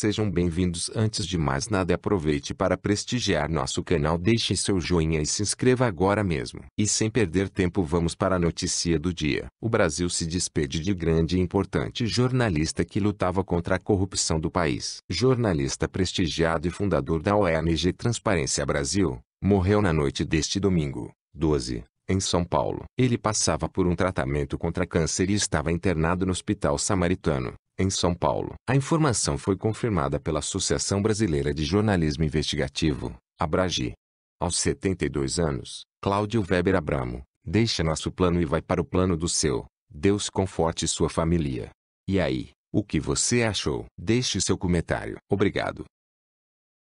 Sejam bem-vindos. Antes de mais nada, aproveite para prestigiar nosso canal, deixe seu joinha e se inscreva agora mesmo. E sem perder tempo, vamos para a notícia do dia. O Brasil se despede de grande e importante jornalista que lutava contra a corrupção do país. Jornalista prestigiado e fundador da ONG Transparência Brasil, morreu na noite deste domingo, 12, em São Paulo. Ele passava por um tratamento contra câncer e estava internado no Hospital Samaritano, em São Paulo. A informação foi confirmada pela Associação Brasileira de Jornalismo Investigativo, Abragi. Aos 72 anos, Cláudio Weber Abramo, deixa nosso plano e vai para o plano do seu. Deus conforte sua família. E aí, o que você achou? Deixe seu comentário. Obrigado.